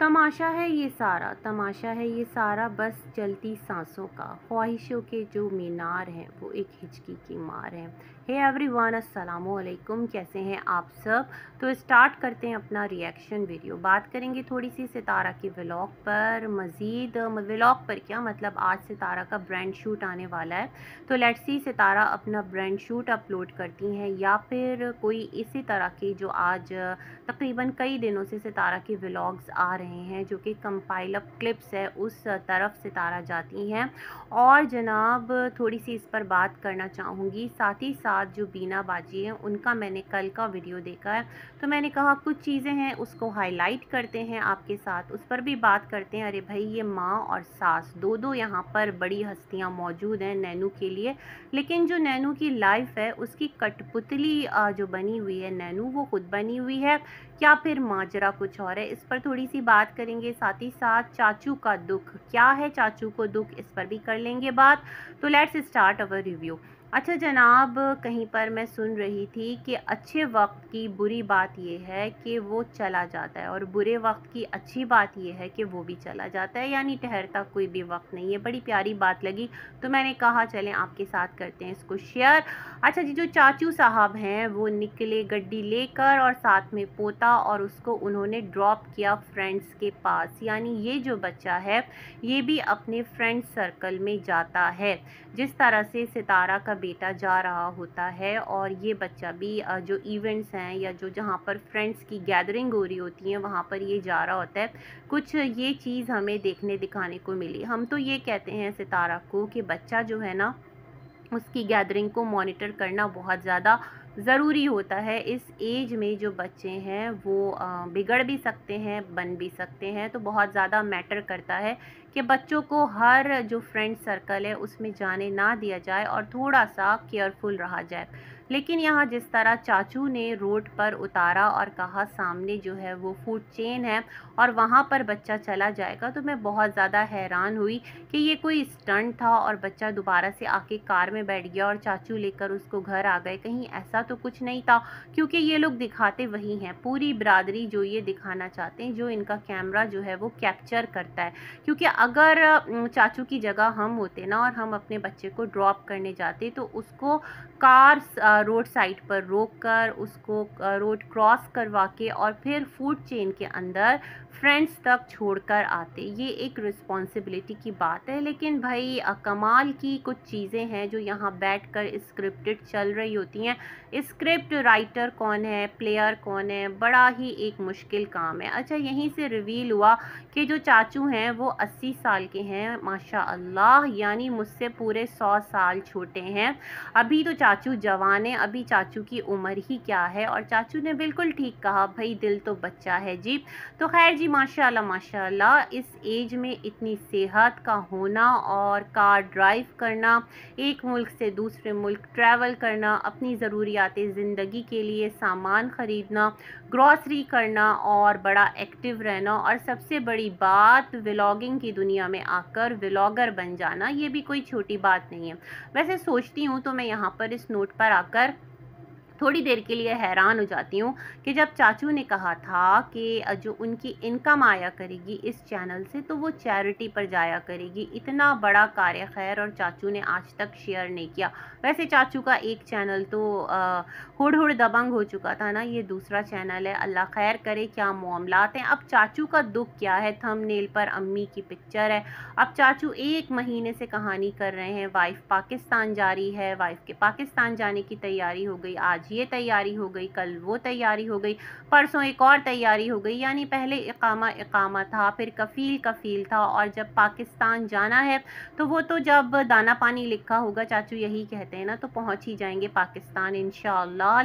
तमाशा है ये सारा, तमाशा है ये सारा, बस चलती सांसों का। ख्वाहिशों के जो मीनार हैं, वो एक हिचकी की मार हैं। हे एवरीवन अस्सलाम वालेकुम कैसे हैं आप सब? तो स्टार्ट करते हैं अपना रिएक्शन वीडियो बात करेंगे थोड़ी सी सितारा की व्लॉग पर. मज़ीद व्लॉग पर क्या? मतलब आज सितारा का ब्रांड शूट आने वाला है. तो लेट्स सी सितारा अपना ब्रांड शूट अपलोड करती हैं या फिर कोई इसी तरह की जो आज, तकरीबन कई दिनों से सितारा के व्लॉग्स आ रहे हैं, जो कि कंपाइल अप क्लिप्स है, उस तरफ़ सितारा जाती हैं। और जनाब थोड़ी सी इस पर बात करना चाहूँगी। साथ ही साथ साथ जो बीना बाजी है, उनका मैंने कल का वीडियो देखा है। तो मैंने कहा, कुछ चीज़ें हैं, उसको हाईलाइट करते हैं आपके साथ, उस पर भी बात करते हैं। अरे भाई, ये माँ और सास दो दो यहाँ पर बड़ी हस्तियाँ मौजूद हैं नैनू के लिए। लेकिन जो नैनू की लाइफ है, उसकी कठपुतली जो बनी हुई है नैनू, वो खुद बनी हुई है। या फिर माजरा कुछ और है? इस पर थोड़ी सी बात करेंगे। साथ ही साथ चाचू का दुख, क्या है चाचू को दुख? इस पर भी कर लेंगे बात। तो लेट्स स्टार्ट अवर रिव्यू अच्छा जनाब, कहीं पर मैं सुन रही थी कि अच्छे वक्त की बुरी बात यह है कि वो चला जाता है और बुरे वक्त की अच्छी बात यह है कि वो भी चला जाता है। यानी ठहरता कोई भी वक्त नहीं है। बड़ी प्यारी बात लगी। तो मैंने कहा, चलें, आपके साथ करते हैं इसको शेयर। अच्छा जी, जो चाचू साहब हैं, वो निकले गड्डी लेकर और साथ में पोता और उसको उन्होंने ड्रॉप किया फ्रेंड्स के पास। यानी ये जो बच्चा है, ये भी अपने फ्रेंड सर्कल में जाता है। जिस तरह से सितारा का बेटा जा रहा होता है और ये बच्चा भी जो इवेंट्स हैं या जो जहाँ पर फ्रेंड्स की गैदरिंग हो रही होती है, वहाँ पर ये जा रहा होता है। कुछ ये चीज़ हमें देखने दिखाने को मिली। हम तो ये कहते हैं सितारा को कि बच्चा जो है ना, उसकी गैदरिंग को मॉनिटर करना बहुत ज़्यादा ज़रूरी होता है। इस एज में जो बच्चे हैं, वो बिगड़ भी सकते हैं, बन भी सकते हैं तो बहुत ज़्यादा मैटर करता है कि बच्चों को हर जो फ्रेंड सर्कल है, उसमें जाने ना दिया जाए और थोड़ा सा केयरफुल रहा जाए। लेकिन यहाँ जिस तरह चाचू ने रोड पर उतारा और कहा, सामने जो है वो फ़ूड चेन है और वहाँ पर बच्चा चला जाएगा तो मैं बहुत ज़्यादा हैरान हुई कि ये कोई स्टंट था और बच्चा दोबारा से आके कार में बैठ गया और चाचू लेकर उसको घर आ गए। कहीं ऐसा तो कुछ नहीं था, क्योंकि ये लोग दिखाते वही हैं। पूरी बरदरी जो ये दिखाना चाहते हैं, जो इनका कैमरा जो है वो कैप्चर करता है। क्योंकि अगर चाचू की जगह हम होते ना और हम अपने बच्चे को ड्रॉप करने जाते तो उसको कार रोड साइड पर रोक कर उसको रोड क्रॉस करवा के और फिर फ़ूड चेन के अंदर फ्रेंड्स तक छोड़कर आते। ये एक रिस्पॉन्सिबिलिटी की बात है, लेकिन भाई कमाल की कुछ चीज़ें हैं जो यहाँ बैठकर स्क्रिप्टेड चल रही होती हैं। स्क्रिप्ट राइटर कौन है, प्लेयर कौन है, बड़ा ही एक मुश्किल काम है। अच्छा यहीं से रिवील हुआ कि जो चाचू हैं, वो 80 साल के हैं माशा यानी मुझसे पूरे सौ साल छोटे हैं। अभी तो चाचू जवान है अभी चाचू की उम्र ही क्या है? और चाचू ने बिल्कुल ठीक कहा, भाई, दिल तो बच्चा है जी। तो खैर जी, माशाल्लाह माशाल्लाह, इस एज में इतनी सेहत का होना और कार ड्राइव करना, एक मुल्क से दूसरे मुल्क ट्रैवल करना, अपनी ज़रूरियात ज़िंदगी के लिए सामान ख़रीदना, ग्रॉसरी करना और बड़ा एक्टिव रहना और सबसे बड़ी बात, व्लॉगिंग की दुनिया में आकर व्लॉगर बन जाना, ये भी कोई छोटी बात नहीं है। वैसे सोचती हूँ तो मैं यहाँ पर इस नोट पर आकर sacar थोड़ी देर के लिए हैरान हो जाती हूँ कि जब चाचू ने कहा था कि जो उनकी इनकम आया करेगी इस चैनल से तो वो चैरिटी पर जाया करेगी। इतना बड़ा कार्य खैर और चाचू ने आज तक शेयर नहीं किया। वैसे चाचू का एक चैनल तो हुड़ हुड़ दबंग हो चुका था ना, ये दूसरा चैनल है। अल्लाह खैर करे, क्या मामलात हैं? अब चाचू का दुख क्या है? थम पर अम्मी की पिक्चर है। अब चाचू एक महीने से कहानी कर रहे हैं। वाइफ पाकिस्तान जा रही है। वाइफ के पाकिस्तान जाने की तैयारी हो गई। आज ये तैयारी हो गई, कल वो तैयारी हो गई, परसों एक और तैयारी हो गई, यानी पहले इकामा इकामा था, फिर कफ़ील कफ़ील था और जब पाकिस्तान जाना है तो वो तो जब दाना पानी लिखा होगा, चाचू यही कहते हैं ना तो पहुँच ही जाएँगे पाकिस्तान इन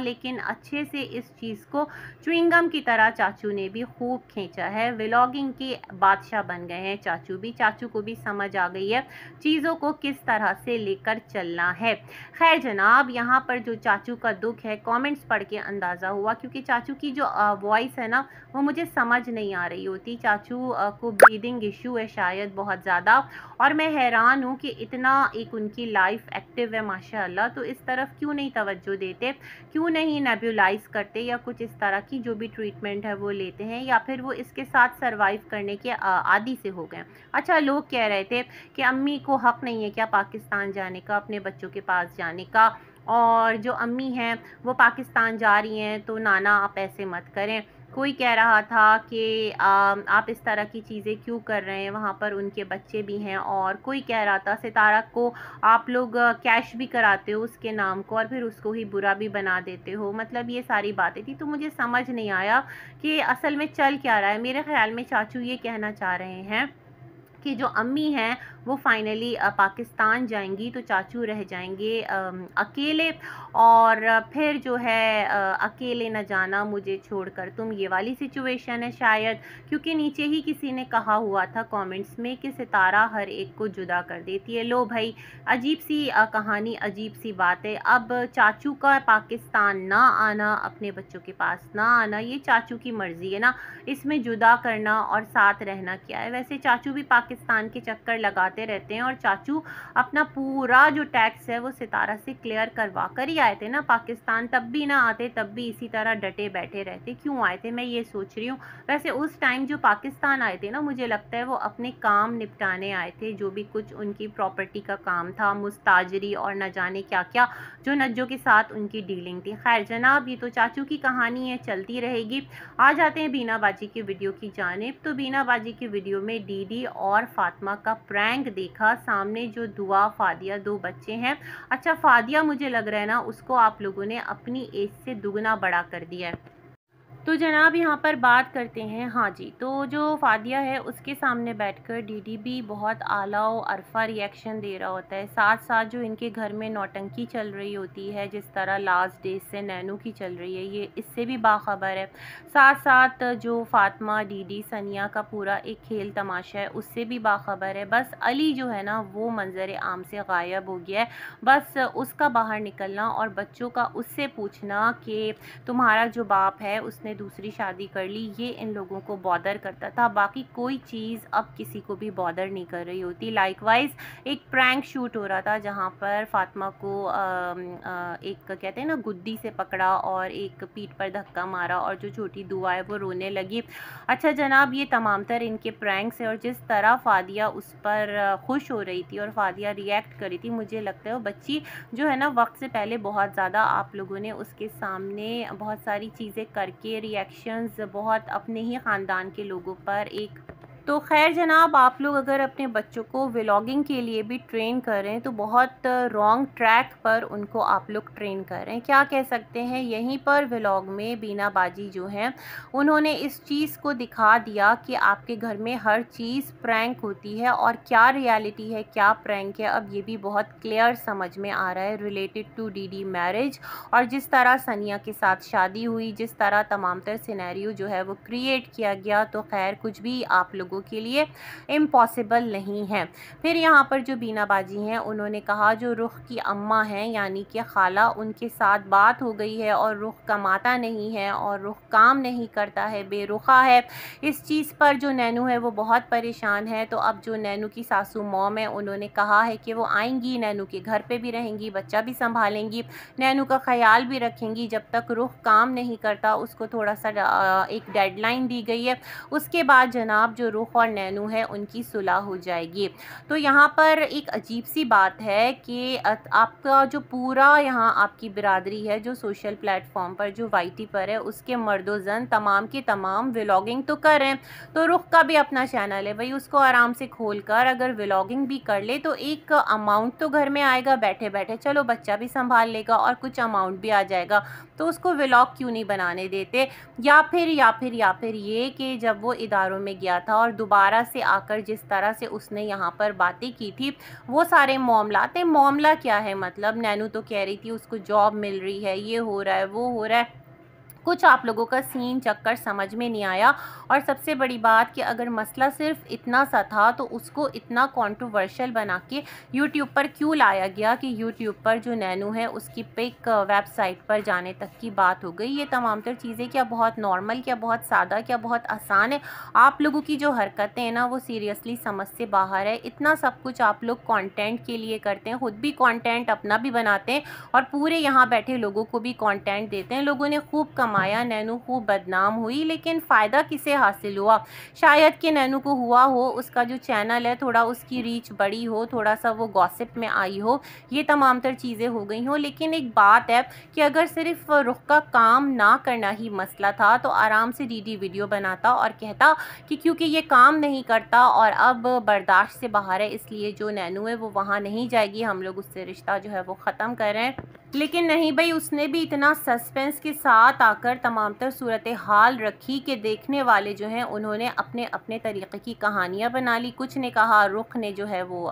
लेकिन अच्छे से इस चीज़ को च्विंगम की तरह चाचू ने भी खूब खींचा है, व्लॉगिंग के बादशाह बन गए हैं चाचू भी, चाचू को भी समझ आ गई है चीज़ों को किस तरह से लेकर चलना है। खैर जनाब, यहाँ पर जो चाचू का दुख है है कमेंट्स पढ़ के अंदाज़ा हुआ, क्योंकि चाचू की जो वॉइस है ना, वो मुझे समझ नहीं आ रही होती। चाचू को ब्रीदिंग इशू है शायद बहुत ज़्यादा, और मैं हैरान हूँ कि इतना एक उनकी लाइफ एक्टिव है, माशाल्लाह तो इस तरफ़ क्यों नहीं तवज्जो देते? क्यों नहीं नेबुलाइज करते या कुछ इस तरह की जो भी ट्रीटमेंट है वो लेते हैं, या फिर वो इसके साथ सर्वाइव करने के आदि से हो गए? अच्छा लोग कह रहे थे कि, अम्मी को हक नहीं है क्या पाकिस्तान जाने का, अपने बच्चों के पास जाने का? और जो अम्मी हैं, वो पाकिस्तान जा रही हैं तो नाना आप ऐसे मत करें। कोई कह रहा था कि आप इस तरह की चीज़ें क्यों कर रहे हैं? वहाँ पर उनके बच्चे भी हैं। और कोई कह रहा था, सितारा को आप लोग कैश भी कराते हो उसके नाम को और फिर उसको ही बुरा भी बना देते हो। मतलब ये सारी बातें थी तो मुझे समझ नहीं आया कि असल में चल क्या रहा है। मेरे ख्याल में चाचू ये कहना चाह रहे हैं कि जो अम्मी हैं, वो फाइनली पाकिस्तान जाएँगी तो चाचू रह जाएँगे अकेले। और फिर जो है अकेले न जाना मुझे छोड़कर, तुम ये वाली सिचुएशन है शायद। क्योंकि नीचे ही किसी ने कहा हुआ था कमेंट्स में कि सितारा हर एक को जुदा कर देती है। लो भाई, अजीब सी कहानी, अजीब सी बात है। अब चाचू का पाकिस्तान ना आना, अपने बच्चों के पास ना आना, ये चाचू की मर्ज़ी है ना। इसमें जुदा करना और साथ रहना क्या है? वैसे चाचू भी पाकिस्तान के चक्कर लगाते रहते हैं और चाचू अपना पूरा जो टैक्स है वो सितारा से क्लियर करवा कर ही आए थे ना पाकिस्तान। तब भी ना आते, तब भी इसी तरह डटे बैठे रहते। क्यों आए थे? मैं ये सोच रही हूँ। वैसे उस टाइम जो पाकिस्तान आए थे ना, मुझे लगता है वो अपने काम निपटाने आए थे, जो भी कुछ उनकी प्रॉपर्टी का काम था, मुस्ताजरी और न जाने क्या क्या जो नज्जों के साथ उनकी डीलिंग थी। खैर जनाब, ये तो चाचू की कहानी है, चलती रहेगी। आ जाते हैं बीना बाजी की वीडियो की जानब। तो बीना बाजी की वीडियो में दीदी और फातिमा का प्रैंक रैंक देखा, सामने जो दुआ, फादिया, दो बच्चे हैं। अच्छा फादिया मुझे लग रहा है ना, उसको आप लोगों ने अपनी एज से दुगना बड़ा कर दिया है। तो जनाब यहाँ पर बात करते हैं। हाँ जी तो जो फादिया है, उसके सामने बैठकर डीडीबी बहुत आला और अरफा रिएक्शन दे रहा होता है। साथ साथ जो इनके घर में नौटंकी चल रही होती है, जिस तरह लास्ट डेज़ से नैनू की चल रही है, ये इससे भी बाखबर है। साथ साथ जो फातिमा, डीडी, सनिया का पूरा एक खेल तमाशा है, उससे भी बाखबर है। बस अली जो है ना, वो मंजर आम से गायब हो गया है। बस उसका बाहर निकलना और बच्चों का उससे पूछना कि तुम्हारा जो बाप है, उसने दूसरी शादी कर ली ये इन लोगों को बॉदर करता था। बाकी कोई चीज़ अब किसी को भी बॉदर नहीं कर रही होती। लाइकवाइज एक प्रैंक शूट हो रहा था जहाँ पर फातिमा को आ, आ, एक कहते हैं ना गुद्दी से पकड़ा और एक पीठ पर धक्का मारा और जो छोटी दुआ है वो रोने लगी। अच्छा जनाब ये तमाम तर इनके प्रैंक्स है और जिस तरह फादिया उस पर खुश हो रही थी और फादिया रिएक्ट करी थी मुझे लगता है वो बच्ची जो है ना वक्त से पहले बहुत ज़्यादा आप लोगों ने उसके सामने बहुत सारी चीज़ें करके रिएक्शंस बहुत अपने ही ख़ानदान के लोगों पर एक तो खैर जनाब, आप लोग अगर अपने बच्चों को व्लॉगिंग के लिए भी ट्रेन करें तो बहुत रॉन्ग ट्रैक पर उनको आप लोग ट्रेन करें। क्या कह सकते हैं, यहीं पर व्लॉग में बीना बाजी जो हैं, उन्होंने इस चीज़ को दिखा दिया कि आपके घर में हर चीज़ प्रैंक होती है और क्या रियलिटी है, क्या प्रैंक है, अब ये भी बहुत क्लियर समझ में आ रहा है रिलेटेड टू डी मैरिज और जिस तरह सनिया के साथ शादी हुई, जिस तरह तमाम तर जो है वो क्रिएट किया गया तो खैर कुछ भी आप लोगों लोगों के लिए इम्पॉसिबल नहीं है। फिर यहाँ पर जो बीना बाजी हैं, उन्होंने कहा, जो रुख की अम्मा हैं, यानी कि खाला, उनके साथ बात हो गई है और रुख कमाता नहीं है और रुख काम नहीं करता है, बेरुखा है। इस चीज़ पर जो नैनू है, वो बहुत परेशान है। तो अब जो नैनू की सासू मोम है, उन्होंने कहा है कि वो आएँगी, नैनू के घर पे भी रहेंगी, बच्चा भी संभालेंगी, नैनू का ख्याल भी रखेंगी। जब तक रुख काम नहीं करता, उसको थोड़ा सा एक डेडलाइन दी गई है। उसके बाद जनाब, जो रुख रूह और नैनू है, उनकी सुलह हो जाएगी। तो यहाँ पर एक अजीब सी बात है कि आपका जो पूरा यहाँ आपकी बिरादरी है, जो सोशल प्लेटफॉर्म पर, जो वाई पर है, उसके मर्दो, जन, तमाम के तमाम व्लॉगिंग तो करें तो रुख का भी अपना चैनल है भाई उसको आराम से खोल कर अगर व्लॉगिंग भी कर ले तो एक अमाउंट तो घर में आएगा बैठे बैठे चलो बच्चा भी संभाल लेगा और कुछ अमाउंट भी आ जाएगा। तो उसको व्लॉग क्यों नहीं बनाने देते? या फिर या फिर या फिर ये कि जब वो इदारों में गया था और दोबारा से आकर जिस तरह से उसने यहाँ पर बातें की थी, वो सारे मामला। मामला क्या है? मतलब नैनू तो कह रही थी, उसको जॉब मिल रही है, ये हो रहा है, वो हो रहा है। कुछ आप लोगों का सीन चक्कर समझ में नहीं आया। और सबसे बड़ी बात कि अगर मसला सिर्फ़ इतना सा था तो उसको इतना कंट्रोवर्शियल बना के यूट्यूब पर क्यों लाया गया कि यूट्यूब पर जो नैनू है, उसकी पिक वेबसाइट पर जाने तक की बात हो गई। ये तमाम तर चीज़ें क्या बहुत नॉर्मल क्या बहुत सादा, क्या बहुत आसान है? आप लोगों की जो हरकतें हैं ना, वो सीरियसली समझ से बाहर है। इतना सब कुछ आप लोग कॉन्टेंट के लिए करते हैं, ख़ुद भी कॉन्टेंट अपना भी बनाते हैं और पूरे यहाँ बैठे लोगों को भी कॉन्टेंट देते हैं। लोगों ने खूब कम कमाया नैनू खूब बदनाम हुई, लेकिन फ़ायदा किसे हासिल हुआ? शायद कि नैनू को हुआ हो, उसका जो चैनल है, थोड़ा उसकी रीच बड़ी हो, थोड़ा सा वो गॉसिप में आई हो, ये तमाम तर चीज़ें हो गई हों। लेकिन एक बात है कि अगर सिर्फ़ रुख का काम ना करना ही मसला था तो आराम से डी डी वीडियो बनाता और कहता कि क्योंकि ये काम नहीं करता और अब बर्दाश्त से बाहर है, इसलिए जो नैनू है वो वहाँ नहीं जाएगी, हम लोग उससे रिश्ता जो है वो ख़त्म कर। लेकिन नहीं भाई, उसने भी इतना सस्पेंस के साथ आकर तमाम तर सूरत हाल रखी कि देखने वाले जो हैं, उन्होंने अपने अपने तरीक़े की कहानियाँ बना ली। कुछ ने कहा, रुख ने जो है वो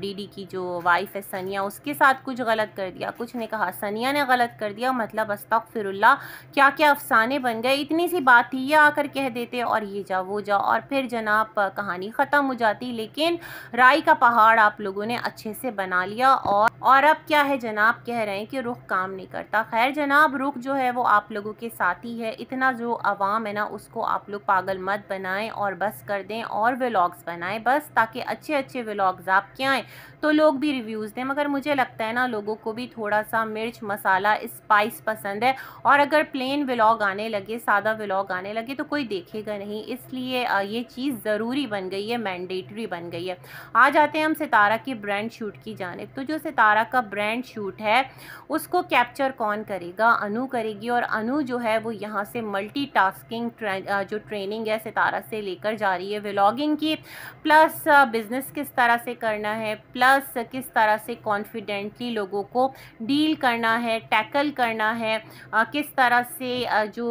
डीडी की जो वाइफ है सनिया, उसके साथ कुछ गलत कर दिया। कुछ ने कहा, सनिया ने गलत कर दिया मतलब अस्तफ़िरल्ला क्या क्या अफसाने बन गए, इतनी सी बात थी ये आकर कह देते और ये जा, वो जा। और फिर जनाब कहानी ख़त्म हो जाती, लेकिन राय का पहाड़ आप लोगों ने अच्छे से बना लिया और और अब क्या है जनाब, कह रहे हैं कि रुख काम नहीं करता। खैर जनाब, रुख जो है वो आप लोगों के साथ ही। है इतना जो आवाम है ना, उसको आप लोग पागल मत बनाएँ और बस कर दें और व्लॉग्स बनाएँ। बस ताकि अच्छे अच्छे व्लॉग्स आपके आएँ तो लोग भी रिव्यूज़ दें, मगर मुझे लगता है ना, लोगों को भी थोड़ा सा मिर्च मसाला स्पाइस पसंद है। और अगर प्लेन व्लॉग आने लगे, सादा व्लॉग आने लगे तो कोई देखेगा नहीं। इसलिए ये चीज़ ज़रूरी बन गई है मैंडेटरी बन गई है। आ जाते हैं हम सितारा की ब्रांड शूट की जानब। तो जो सितारा का ब्रांड शूट है उसको कैप्चर कौन करेगा? अनु करेगी और अनु जो है वो यहाँ से मल्टी टास्किंग जो ट्रेनिंग है सितारा से लेकर जा रही है व्लॉगिंग की। प्लस बिज़नेस किस तरह से करना है? प्लस किस तरह से कॉन्फिडेंटली लोगों को डील करना है टैकल करना है? किस तरह से जो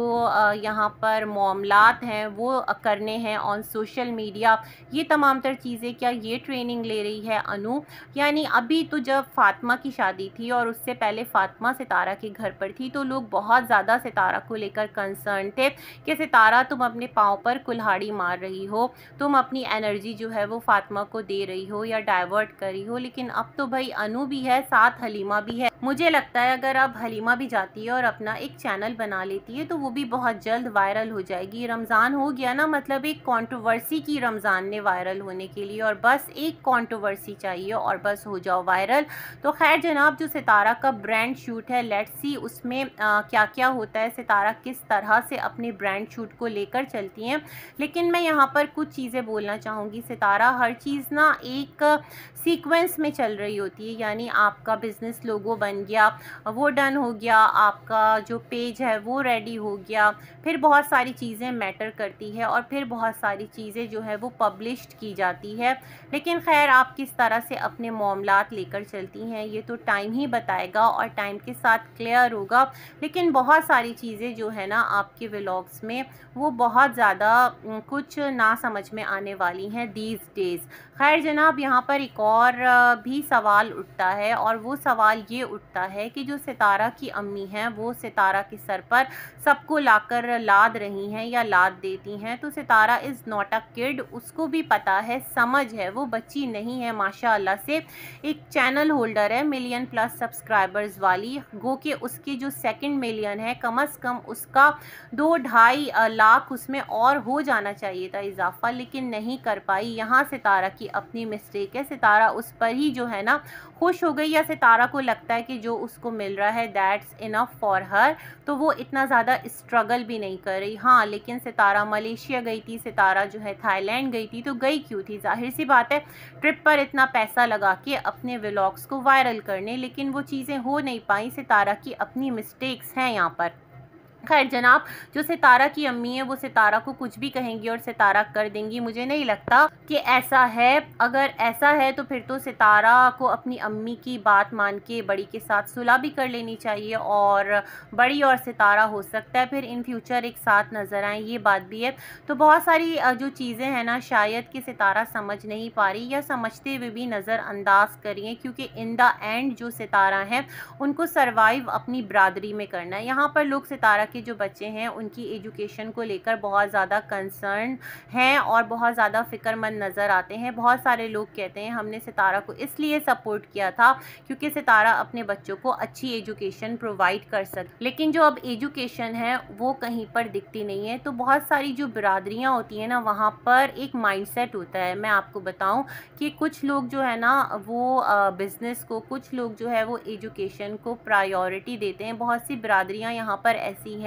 यहाँ पर मामलात हैं वो करने हैं ऑन सोशल मीडिया ये तमाम तर चीज़ें क्या ये ट्रेनिंग ले रही है अनु? यानी अभी तो जब फ़ातिमा की शादी थी और उससे पहले फ़ातिमा सितारा के घर पर थी तो लोग बहुत ज़्यादा सितारा को लेकर कंसर्न थे कि सितारा, तुम अपने पाँव पर कुल्हाड़ी मार रही हो, तुम अपनी एनर्जी जो है वो फ़ातिमा को दे रही हो या डाइवर्ट कर रही हो, लेकिन अब तो भाई अनु भी है, साथ हलीमा भी है। मुझे लगता है अगर अब हलीमा भी जाती है और अपना एक चैनल बना लेती है तो वो भी बहुत जल्द वायरल हो जाएगी। रमज़ान हो गया ना मतलब एक कंट्रोवर्सी की रमज़ान ने वायरल होने के लिए और बस एक कंट्रोवर्सी चाहिए और बस हो जाओ वायरल। तो खैर जनाब जो सितारा का ब्रांड शूट है लेट सी उसमें आ, क्या क्या होता है सितारा किस तरह से अपने ब्रांड शूट को लेकर चलती हैं। लेकिन मैं यहाँ पर कुछ चीज़ें बोलना चाहूँगी। सितारा हर चीज़ ना एक सीक्वेंस में चल रही होती है यानी आपका बिज़नेस लोगो बन गया, वो डन हो गया, आपका जो पेज है वो रेडी हो गया। फिर बहुत सारी चीज़ें मैटर करती है और फिर बहुत सारी चीज़ें जो है वो पब्लिश्ड की जाती है। लेकिन खैर, आप किस तरह से अपने मामला लेकर चलती हैं, ये तो टाइम ही बताएगा और टाइम के साथ क्लियर होगा। लेकिन बहुत सारी चीज़ें जो है ना, आपके व्लॉग्स में, वो बहुत ज़्यादा कुछ ना समझ में आने वाली हैं दीज डेज़ खैर जनाब, यहाँ पर एक और भी सवाल उठता है और वो सवाल ये उठता है कि जो सितारा की अम्मी हैं, वो सितारा के सर पर सबको लाकर लाद रही हैं या लाद देती हैं। तो Sitara is not a kid, उसको भी पता है, समझ है, वो बच्ची नहीं है माशा से एक चैनल होल्डर है, मिलियन प्लस सब्सक्राइबर्स वाली। गो के उसकी जो सेकंड मिलियन है, कम अज़ कम उसका दो ढाई लाख उसमें और हो जाना चाहिए था इजाफा, लेकिन नहीं कर पाई। यहाँ सितारा की अपनी मिस्टेक है, सितारा उस पर ही जो है ना, खुश हो गई या सितारा को लगता है कि जो उसको मिल रहा है दैट्स इनफ फॉर हर तो वो इतना ज़्यादा स्ट्रगल भी नहीं कर रही। हाँ लेकिन सितारा मलेशिया गई थी, सितारा जो है थाईलैंड गई थी तो गई क्यों थी? ज़ाहिर सी बात है ट्रिप पर इतना पैसा लगा के अपने व्लॉग्स को वायरल करने, लेकिन वो चीज़ें हो नहीं पाई। सितारा की अपनी मिस्टेक्स हैं यहाँ पर। खैर जनाब, जो सितारा की अम्मी है, वो सितारा को कुछ भी कहेंगी और सितारा कर देंगी। मुझे नहीं लगता कि ऐसा है। अगर ऐसा है तो फिर तो सितारा को अपनी अम्मी की बात मान के, बड़ी के साथ सुलह भी कर लेनी चाहिए और बड़ी और सितारा हो सकता है। फिर इन फ्यूचर एक साथ नज़र आए, ये बात भी है। तो बहुत सारी जो चीज़ें हैं ना, शायद कि सितारा समझ नहीं पा रही या समझते हुए भी नज़रअंदाज करिए क्योंकि इन द एंड जो सितारा हैं, उनको सर्वाइव अपनी बरदरी में करना है। यहाँ पर लोग सितारा के जो बच्चे हैं, उनकी एजुकेशन को लेकर बहुत ज़्यादा कंसर्न हैं और बहुत ज़्यादा फ़िक्रमंद नज़र आते हैं। बहुत सारे लोग कहते हैं, हमने सितारा को इसलिए सपोर्ट किया था क्योंकि सितारा अपने बच्चों को अच्छी एजुकेशन प्रोवाइड कर सके लेकिन जो अब एजुकेशन है, वो कहीं पर दिखती नहीं है। तो बहुत सारी जो बिरादरियाँ होती हैं ना, वहाँ पर एक माइंडसेट होता है। मैं आपको बताऊँ कि कुछ लोग जो है ना, वो बिज़नेस को, कुछ लोग जो है वो एजुकेशन को प्रायोरिटी देते हैं। बहुत सी बिरादरियाँ यहाँ पर ऐसी हैं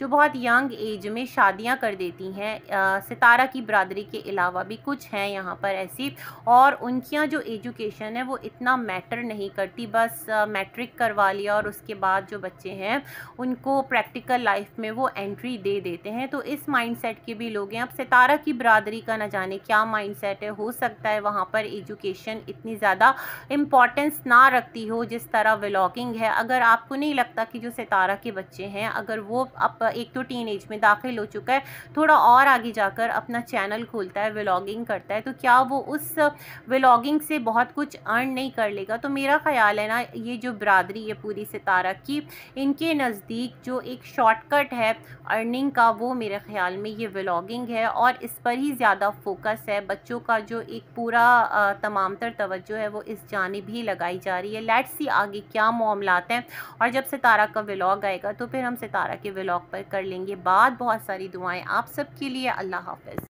जो बहुत यंग एज में शादियाँ कर देती हैं। सितारा की बिरादरी के अलावा भी कुछ हैं यहाँ पर ऐसी, और उनकी जो एजुकेशन है वो इतना मैटर नहीं करती, बस मैट्रिक करवा लिया और उसके बाद जो बच्चे हैं, उनको प्रैक्टिकल लाइफ में वो एंट्री दे देते हैं। तो इस माइंडसेट के भी लोग हैं। अब सितारा की बिरादरी का ना जाने क्या माइंडसेट है, हो सकता है वहाँ पर एजुकेशन इतनी ज़्यादा इम्पॉर्टेंस ना रखती हो जिस तरह व्लॉगिंग है। अगर आपको नहीं लगता कि जो सितारा के बच्चे हैं, अगर वो अब एक तो टीन एज में दाखिल हो चुका है, थोड़ा और आगे जाकर अपना चैनल खोलता है व्लॉगिंग करता है तो क्या वो उस व्लॉगिंग से बहुत कुछ अर्न नहीं कर लेगा? तो मेरा ख्याल है ना, ये जो बरदरी है पूरी सितारा की, इनके नज़दीक जो एक शॉर्टकट है अर्निंग का, वो मेरे ख्याल में ये व्लॉगिंग है और इस पर ही ज़्यादा फोकस है। बच्चों का जो एक पूरा तमाम तर तवज्जो है, वो इस जानब ही लगाई जा रही है। लेट्स सी आगे क्या मामलात हैं और जब सितारा का व्लॉग आएगा तो फिर हम सितारा के व्लॉग पर कर लेंगे। बाद बहुत सारी दुआएँ आप सबके लिए। अल्लाह हाफ़